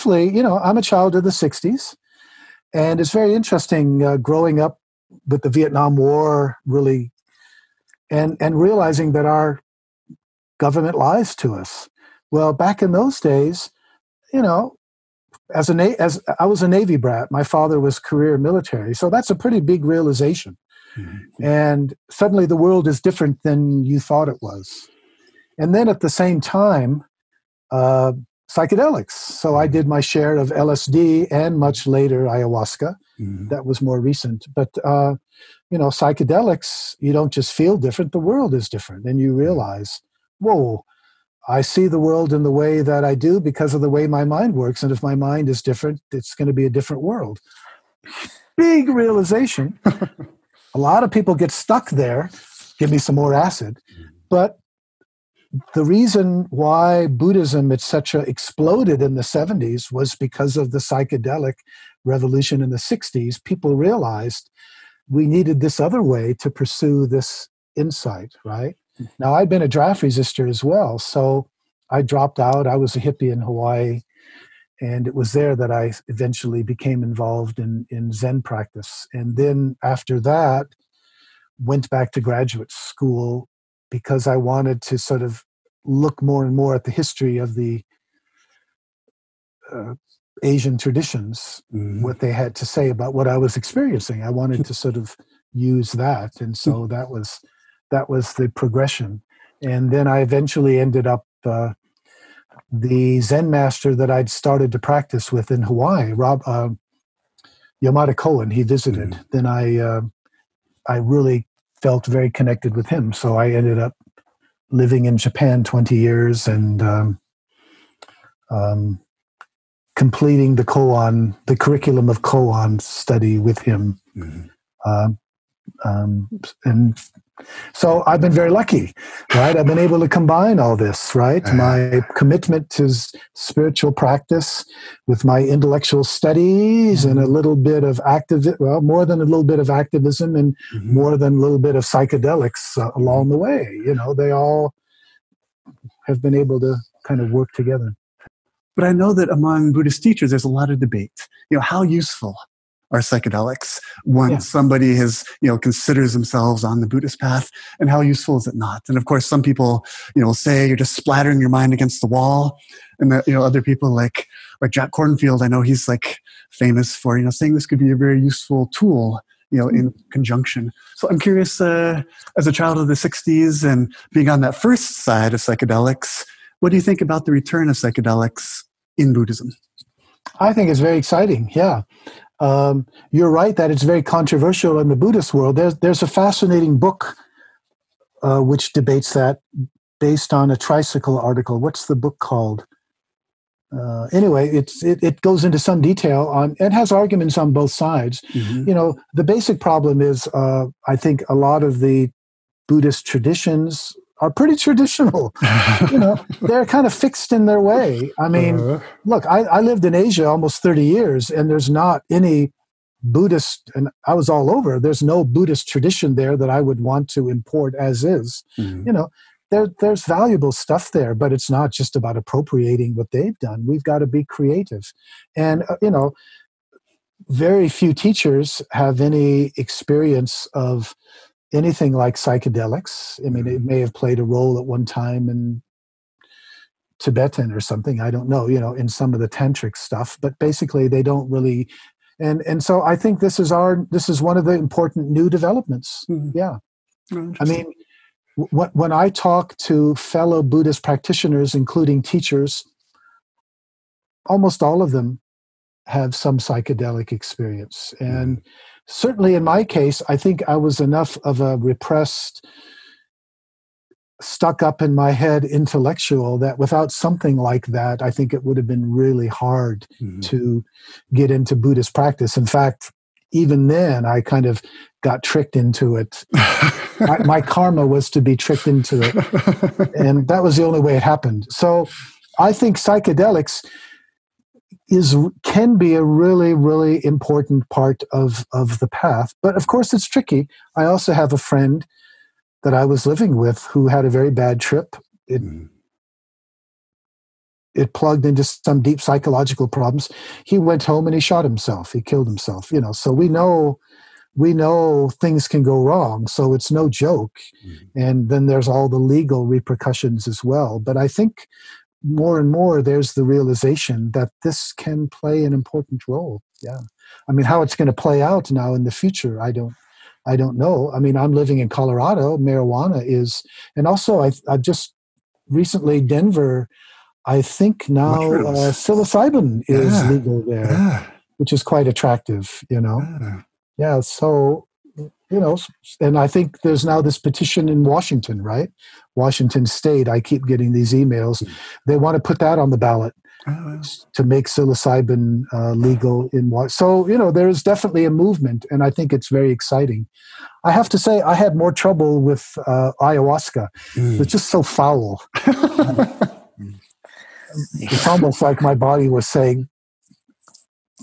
briefly, you know, I'm a child of the 60s, and it's very interesting uh, growing up with the Vietnam War really and, and realizing that our government lies to us. Well, back in those days, you know, as a as I was a Navy brat, my father was career military, so that's a pretty big realization. Mm-hmm. And suddenly, the world is different than you thought it was. And then at the same time, uh, psychedelics. So I did my share of LSD and much later ayahuasca. Mm-hmm. That was more recent. But, uh, you know, psychedelics, you don't just feel different, the world is different. And you realize, whoa, I see the world in the way that I do because of the way my mind works. And if my mind is different, it's going to be a different world. Big realization. a lot of people get stuck there. Give me some more acid. Mm-hmm. But the reason why Buddhism, etc., exploded in the 70s was because of the psychedelic revolution in the 60s. People realized we needed this other way to pursue this insight, right? Mm-hmm. Now, I'd been a draft resistor as well, so I dropped out. I was a hippie in Hawaii, and it was there that I eventually became involved in, in Zen practice. And then after that, went back to graduate school because I wanted to sort of look more and more at the history of the uh, Asian traditions, mm-hmm. what they had to say about what I was experiencing. I wanted to sort of use that, and so mm-hmm. that was that was the progression. And then I eventually ended up uh, the Zen master that I'd started to practice with in Hawaii, Rob uh, Yamada Koun. He visited. Mm-hmm. Then I uh, I really felt very connected with him. So I ended up living in Japan 20 years and um, um, completing the koan, the curriculum of koan study with him. Mm-hmm. Uh, um, and so I've been very lucky, right? I've been able to combine all this, right? My commitment to spiritual practice with my intellectual studies mm-hmm. and a mm-hmm. little bit of active, well, more than a little bit of activism and mm-hmm. more than a little bit of psychedelics uh, along the way. You know, they all have been able to kind of work together. But I know that among Buddhist teachers, there's a lot of debate. You know, how useful are psychedelics once yeah. somebody has you know considers themselves on the buddhist path and how useful is it not and of course some people you know say you're just splattering your mind against the wall and that you know other people like like jack kornfield i know he's like famous for you know saying this could be a very useful tool you know in conjunction so i'm curious uh, as a child of the 60s and being on that first side of psychedelics what do you think about the return of psychedelics in buddhism I think it's very exciting. Yeah, um, you're right that it's very controversial in the Buddhist world. There's there's a fascinating book uh, which debates that based on a tricycle article. What's the book called? Uh, anyway, it's it, it goes into some detail on it has arguments on both sides. Mm-hmm. You know, the basic problem is uh, I think a lot of the Buddhist traditions are pretty traditional. you know, they're kind of fixed in their way. I mean, uh, look, I, I, lived in Asia almost 30 years, and there's not any Buddhist, and I was all over, there's no Buddhist tradition there that I would want to import as is. Mm-hmm. You know, there, there's valuable stuff there, but it's not just about appropriating what they've done. We've got to be creative. And, uh, you know, very few teachers have any experience of anything like psychedelics. I mean, it mm-hmm. may have played a role at one time in Tibetan or something. I don't know, you know, in some of the tantric stuff, but basically they don't really. And and so I think this is our this is one of the important new developments. Mm-hmm. Yeah, oh, I mean, w- when I talk to fellow Buddhist practitioners, including teachers, almost all of them have some psychedelic experience, and mm-hmm certainly in my case, I think I was enough of a repressed, stuck up in my head intellectual that without something like that, I think it would have been really hard mm-hmm. to get into Buddhist practice. In fact, even then, I kind of got tricked into it. my, my karma was to be tricked into it. And that was the only way it happened. So I think psychedelics is can be a really really important part of of the path but of course it's tricky i also have a friend that i was living with who had a very bad trip it, mm. it plugged into some deep psychological problems. He went home and he shot himself. He killed himself. You know, so we know we know things can go wrong. So it's no joke. Mm-hmm. And then there's all the legal repercussions as well. But I think more and more there's the realization that this can play an important role. Yeah. I mean, how it's going to play out now in the future, I don't I don't know. I mean, I'm living in Colorado. Marijuana is, and also I, I just recently Denver. I think now uh, psilocybin is yeah. legal there, yeah. which is quite attractive. You know, yeah. yeah. So you know, and I think there's now this petition in Washington, right? Washington State. I keep getting these emails. Hmm. They want to put that on the ballot oh, to make psilocybin uh, legal in Washington. So you know, there's definitely a movement, and I think it's very exciting. I have to say, I had more trouble with uh, ayahuasca. Mm. It's just so foul. it's almost like my body was saying,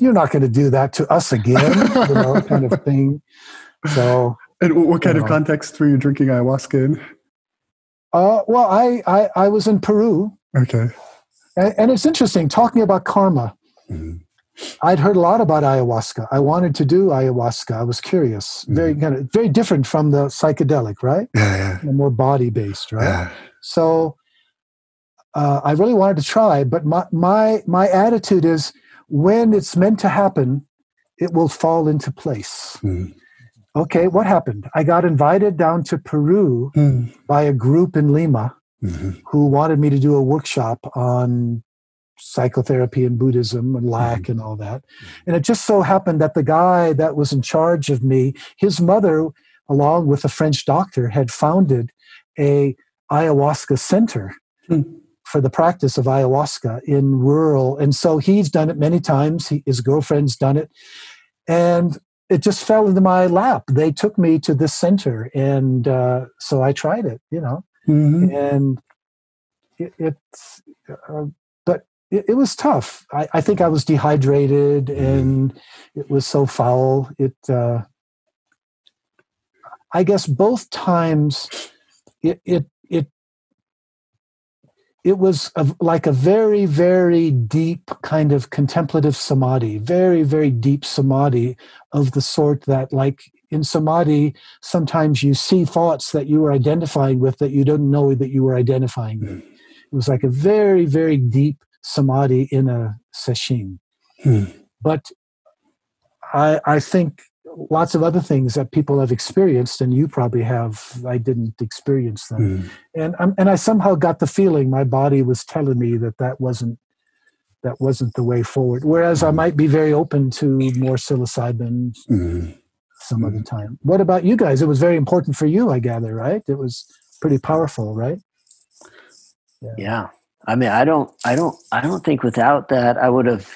"You're not going to do that to us again," you know, kind of thing. So, and what kind of know. context were you drinking ayahuasca in? Uh, well, I, I, I was in Peru. Okay. And, and it's interesting talking about karma. Mm-hmm. I'd heard a lot about ayahuasca. I wanted to do ayahuasca. I was curious. Mm-hmm. Very kind of very different from the psychedelic, right? Yeah, yeah. more body based, right? Yeah. So uh, I really wanted to try, but my my my attitude is when it's meant to happen, it will fall into place. Mm okay, what happened? I got invited down to Peru mm. by a group in Lima mm-hmm. who wanted me to do a workshop on psychotherapy and Buddhism and lack mm-hmm. and all that. And it just so happened that the guy that was in charge of me, his mother, along with a French doctor, had founded a ayahuasca center. Mm. For the practice of ayahuasca in rural, and so he's done it many times. He, his girlfriend's done it, and it just fell into my lap. They took me to this center, and uh, so I tried it. You know, mm-hmm. and it, it's, uh, but it, it, was tough. I, I, think I was dehydrated, mm-hmm. and it was so foul. It, uh, I guess, both times, it it it was a, like a very very deep kind of contemplative samadhi very very deep samadhi of the sort that like in samadhi sometimes you see thoughts that you were identifying with that you didn't know that you were identifying with. It was like a very very deep samadhi in a sesshin hmm. but i i think lots of other things that people have experienced and you probably have i didn't experience them mm. and um, and i somehow got the feeling my body was telling me that that wasn't that wasn't the way forward whereas i might be very open to more psilocybin mm. some mm. other time what about you guys it was very important for you i gather right it was pretty powerful right yeah, yeah. i mean i don't i don't i don't think without that i would have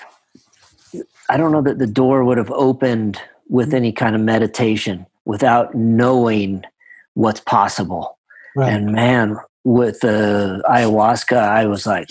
i don't know that the door would have opened with mm-hmm. any kind of meditation without knowing what's possible. Right. And man, with the ayahuasca, I was like,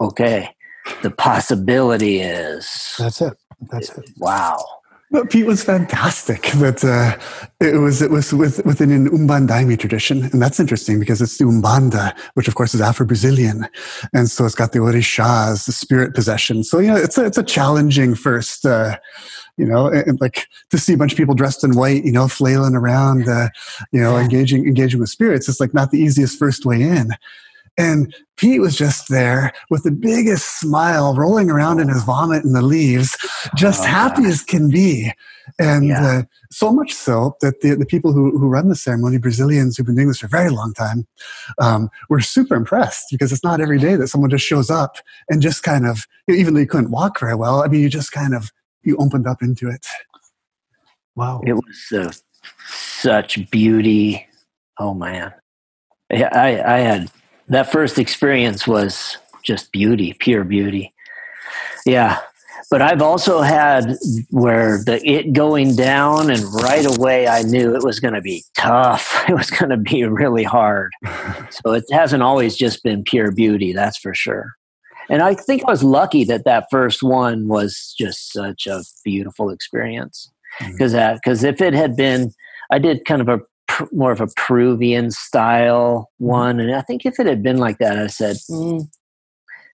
okay, the possibility is. That's it. That's it. Wow. But Pete was fantastic. That uh, it was it was with, within an Umbandaime tradition, and that's interesting because it's the Umbanda, which of course is Afro-Brazilian, and so it's got the orishas, the spirit possession. So you know, it's a, it's a challenging first uh, you know, and, like to see a bunch of people dressed in white, you know, flailing around, uh, you know, engaging engaging with spirits. It's like not the easiest first way in. And Pete was just there with the biggest smile, rolling around in his vomit in the leaves, just oh, happy as can be. And yeah. uh, so much so that the, the people who, who run the ceremony, Brazilians who've been doing this for a very long time, um, were super impressed because it's not every day that someone just shows up and just kind of, even though you couldn't walk very well, I mean, you just kind of you opened up into it. Wow. It was uh, such beauty. Oh man. I, I had that first experience was just beauty, pure beauty. Yeah. But I've also had where the it going down and right away I knew it was going to be tough. It was going to be really hard. so it hasn't always just been pure beauty, that's for sure and I think I was lucky that that first one was just such a beautiful experience because mm-hmm. because if it had been, I did kind of a more of a Peruvian style mm-hmm. one, and I think if it had been like that, I said. Mm,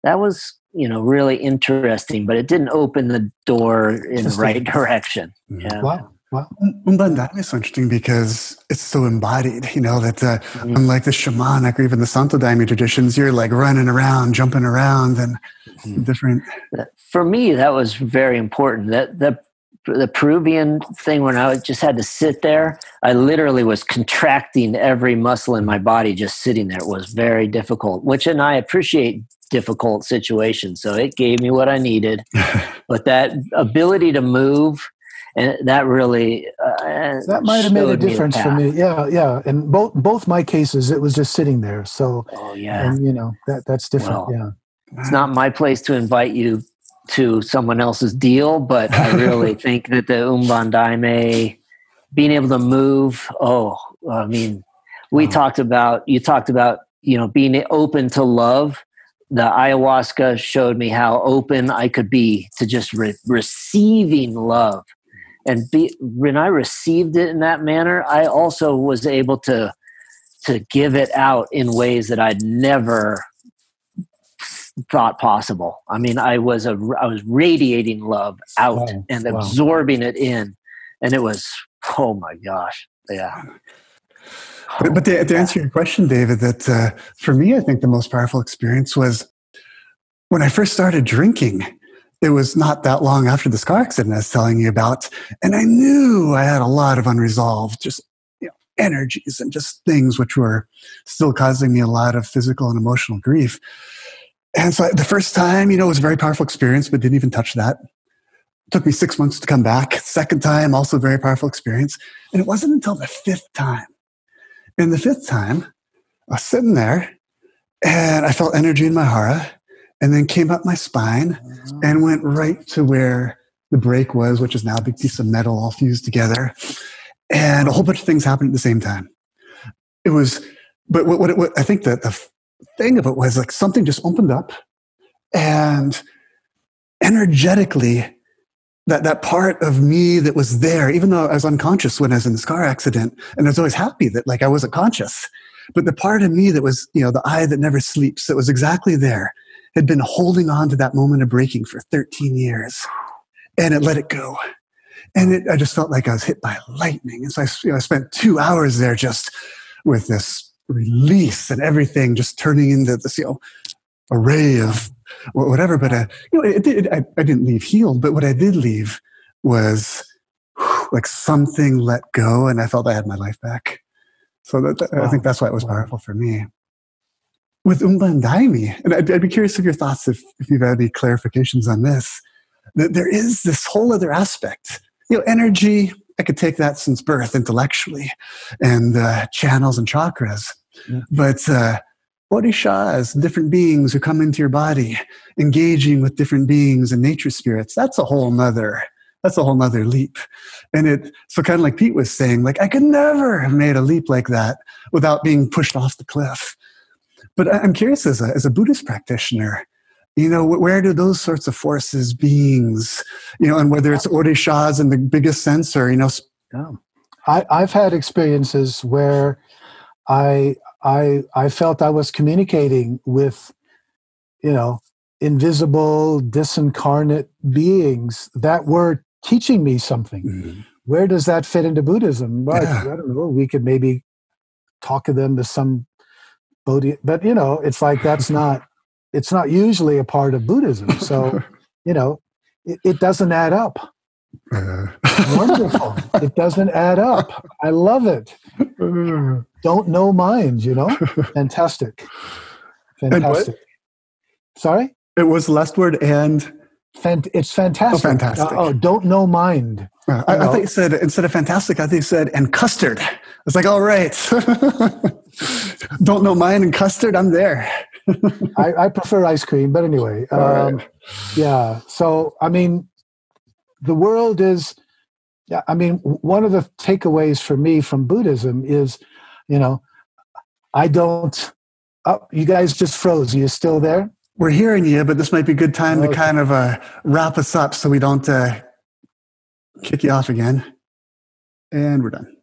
that was you know really interesting but it didn't open the door in the right direction Mm-hmm. yeah Wow. Wow. Umbandana is so interesting because it's so embodied, you know, that uh, Mhm. unlike the shamanic or even the Santo Daime traditions, you're like running around, jumping around, and Mhm. different. for me that was very important that the the peruvian thing when i just had to sit there i literally was contracting every muscle in my body just sitting there it was very difficult which and i appreciate difficult situations so it gave me what i needed but that ability to move and that really uh, That might have made a me difference for me. Yeah, yeah. And both both my cases, it was just sitting there. So, oh yeah and you know, that that's different. Well, yeah. it's not my place to invite you to someone else's deal, but I really think that the Umbandaime, being able to move, oh, I mean, we Wow. talked about, you talked about, you know, being open to love. The ayahuasca showed me how open I could be to just re- receiving love. And be, when I received it in that manner, I also was able to to give it out in ways that I'd never thought possible. I mean, I was a I was radiating love out Wow. and Wow. absorbing it in, and it was oh my gosh, yeah. But, but to, to answer your question, David, that uh, for me, I think the most powerful experience was when I first started drinking. It was not that long after this car accident I was telling you about, and I knew I had a lot of unresolved, just you know, energies and just things which were still causing me a lot of physical and emotional grief. And so the first time, you know, it was a very powerful experience, but didn't even touch that. It took me six months to come back. Second time, also a very powerful experience. And it wasn't until the fifth time. And the fifth time, I was sitting there and I felt energy in my hara and then came up my spine mm-hmm. and went right to where the break was, which is now a big piece of metal all fused together. And a whole bunch of things happened at the same time. It was, but what, what, what I think that the thing of it was like something just opened up and energetically that, that part of me that was there, even though I was unconscious when I was in this car accident, and I was always happy that like I wasn't conscious. But the part of me that was, you know, the eye that never sleeps, that was exactly there, had been holding on to that moment of breaking for 13 years. And it let it go. And it, I just felt like I was hit by lightning. And so I, you know, I spent two hours there just with this release and everything just turning into this, you know, array of whatever. But, uh, you know, it, it, I, I didn't leave healed. But what I did leave was like something let go. And I felt I had my life back. So that, that- I think that's why it was powerful for me. With Umbandaime, and I'd, I'd be curious of your thoughts if, if you've had any clarifications on this, that there is this whole other aspect. You know, energy, I could take that since birth intellectually, and uh, channels and chakras. Yeah. But uh, bodhisattvas, different beings who come into your body, engaging with different beings and nature spirits, that's a whole nother that's a whole nother leap. And it so kind of like Pete was saying, like I could never have made a leap like that without being pushed off the cliff. But I- I'm curious as a as a Buddhist practitioner, you know, where do those sorts of forces, beings, you know, and whether it's Orishas in the biggest sense or, you know, s- Yeah. I, I've had experiences where I I I felt I was communicating with, you know, invisible, disincarnate beings that were teaching me something. Mm-hmm. Where does that fit into Buddhism? Well, Yeah. I don't know. We could maybe talk to them to some Bodhi, but you know, it's like that's not it's not usually a part of Buddhism. So, you know, it, it doesn't add up. Uh, Wonderful. it doesn't add up. I love it. Don't know mind, you know? Fantastic. Fantastic. Sorry? it was last word and Fant- it's fantastic. Oh, fantastic. Uh, oh, don't know mind. uh, I, I you said instead of fantastic, I think you said and custard. It's like, all right. Don't know mine and custard, I'm there. I, I prefer ice cream, but anyway. All right. Um, yeah. So, I mean, the world is, yeah, I mean, one of the takeaways for me from Buddhism is, you know, I don't, oh, you guys just froze. Are you still there? We're hearing you, but this might be a good time to kind of uh, wrap us up so we don't uh, kick you off again. And we're done.